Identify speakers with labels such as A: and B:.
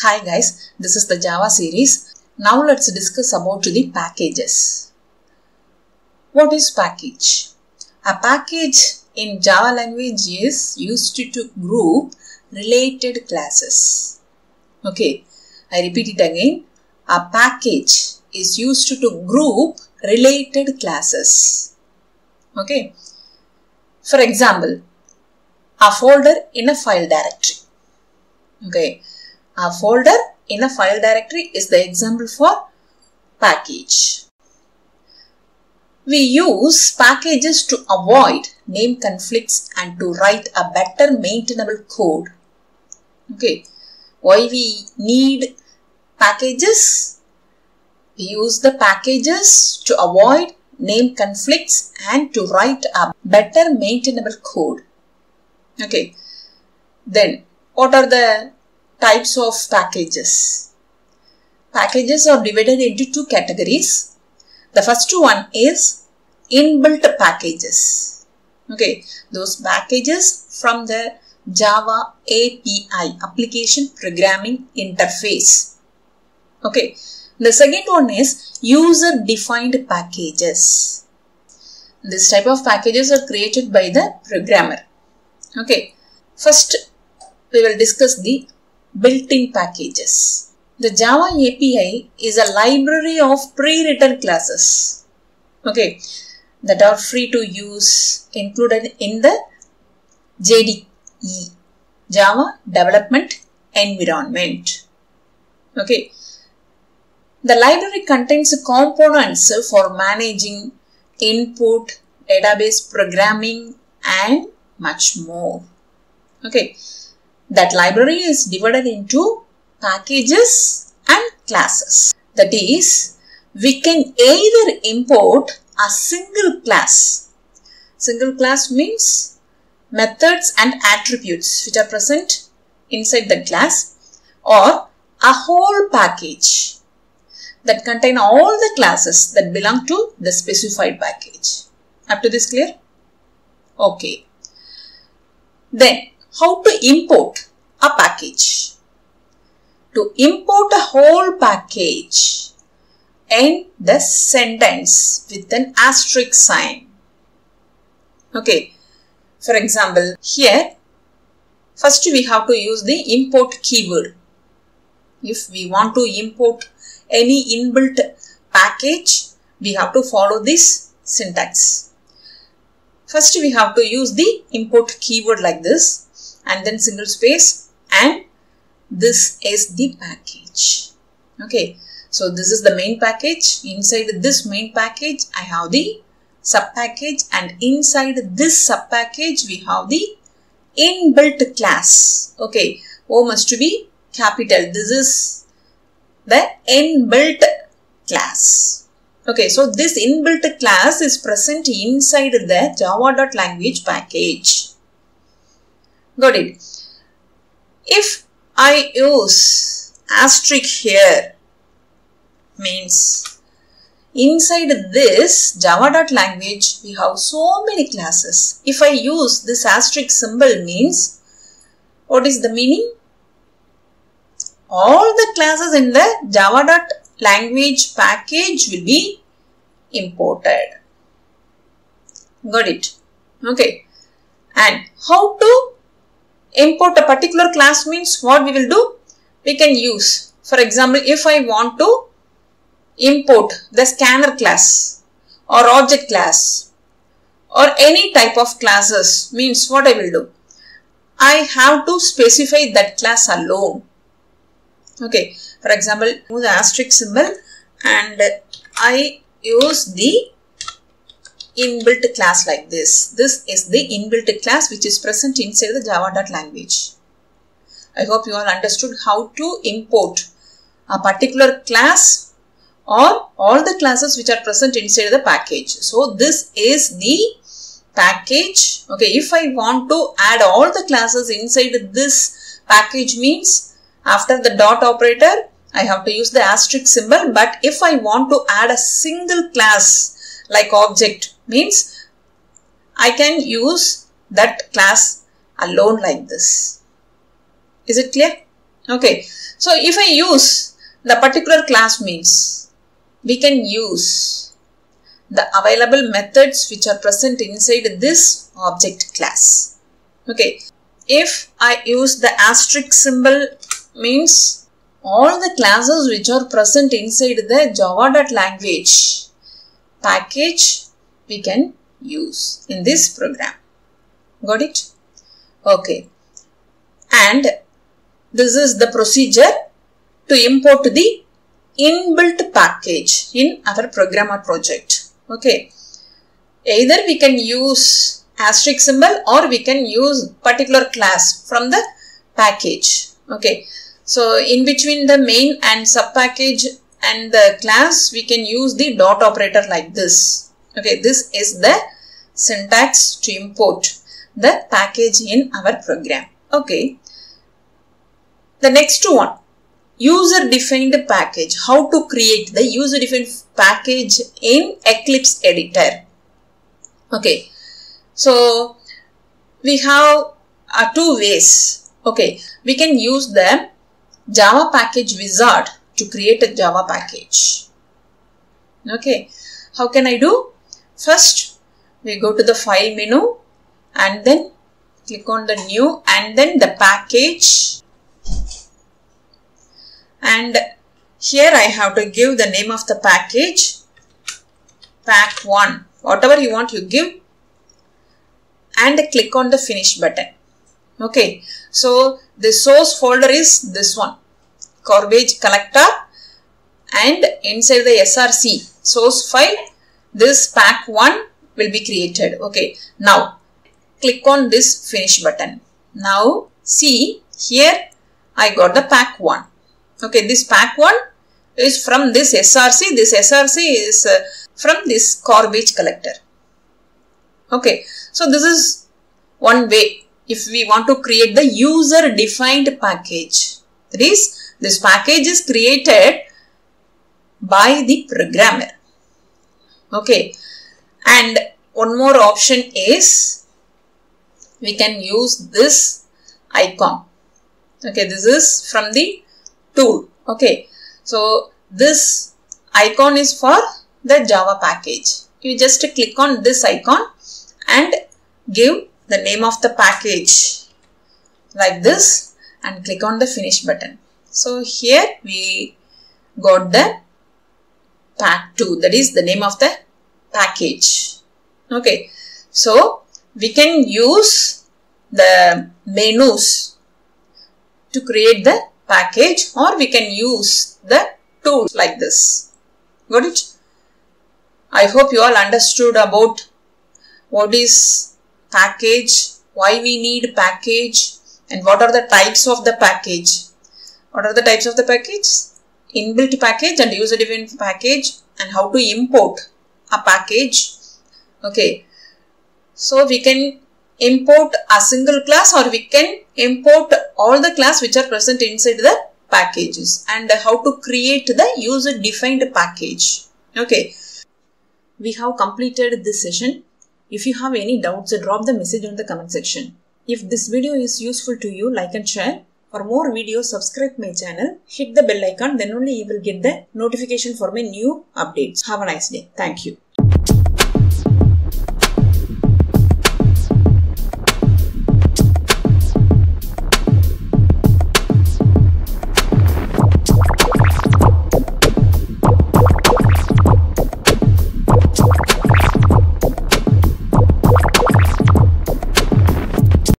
A: Hi guys, this is the Java series. Now let's discuss about the packages. What is package? A package in Java language is used to group related classes. Okay, I repeat it again. A package is used to group related classes. Okay. For example, a folder in a file directory. Okay. A folder in a file directory is the example for package. We use packages to avoid name conflicts and to write a better maintainable code. Okay. Why we need packages? We use the packages to avoid name conflicts and to write a better maintainable code. Okay. Then what are the types of packages? Packages are divided into two categories. The first one is inbuilt packages. Okay. Those packages from the Java API, Application Programming Interface. Okay. The second one is user defined packages. This type of packages are created by the programmer. Okay. First, we will discuss the built-in packages. The Java API is a library of pre-written classes. Okay. That are free to use included in the JDE, Java Development Environment. Okay. The library contains components for managing input, database programming and much more. Okay. That library is divided into packages and classes. That is, we can either import a single class. Single class means methods and attributes which are present inside the class or a whole package that contain all the classes that belong to the specified package. Up to this clear? Okay. Then, how to import a package? To import a whole package, end the sentence with an asterisk sign. Okay. For example, here, first we have to use the import keyword. If we want to import any inbuilt package, we have to follow this syntax. First, we have to use the import keyword like this and then single space and this is the package. Okay. So, this is the main package. Inside this main package, I have the sub package and inside this sub package, we have the inbuilt class. Okay. O must be capital. This is the inbuilt class. Okay, so this inbuilt class is present inside the java.language package. Got it? If I use asterisk here, means inside this java.language we have so many classes. If I use this asterisk symbol means, what is the meaning? all the classes in the java.language package will be imported. Got it? Okay. And how to import a particular class means what we will do? We can use. For example, if I want to import the scanner class or object class or any type of classes means what I will do? I have to specify that class alone okay for example use the asterisk symbol and I use the inbuilt class like this. This is the inbuilt class which is present inside the java.language I hope you all understood how to import a particular class or all the classes which are present inside the package. So this is the package. Okay if I want to add all the classes inside this package means after the dot operator, I have to use the asterisk symbol. But if I want to add a single class like object means I can use that class alone like this. Is it clear? Okay, so if I use the particular class means we can use the available methods which are present inside this object class. Okay, if I use the asterisk symbol means all the classes which are present inside the java.language package we can use in this program. Got it? Okay. And this is the procedure to import the inbuilt package in our program or project. Okay. Either we can use asterisk symbol or we can use particular class from the package. Okay. So in between the main and sub package and the class we can use the dot operator like this. Okay. This is the syntax to import the package in our program. Okay. The next one user defined package. How to create the user defined package in Eclipse editor. Okay. So we have uh, two ways. Okay. We can use the Java package wizard to create a Java package. Okay. How can I do? First, we go to the file menu and then click on the new and then the package. And here I have to give the name of the package. Pack1 whatever you want you give. And click on the finish button. Okay. So the source folder is this one. Garbage collector and inside the src source file this pack1 will be created okay now click on this finish button now see here I got the pack 1 Okay, this pack 1 is from this SRC. This SRC is uh, from this garbage collector. Okay, so this is one way if we want to create the user defined package. That is, this package is created by the programmer. Okay, and one more option is we can use this icon. Okay, this is from the tool. Okay. So this icon is for the Java package. You just click on this icon and give the name of the package like this and click on the finish button. So here we got the pack2 that is the name of the package. Okay. So we can use the menus to create the package or we can use the tools like this. Got it? I hope you all understood about what is package, why we need package and what are the types of the package. What are the types of the package? Inbuilt package and user defined package and how to import a package. Okay. So we can import a single class or we can import all the class which are present inside the packages and how to create the user defined package. Okay. We have completed this session. If you have any doubts, drop the message on the comment section. If this video is useful to you, like and share. For more videos, subscribe my channel, hit the bell icon, then only you will get the notification for my new updates. Have a nice day. Thank you.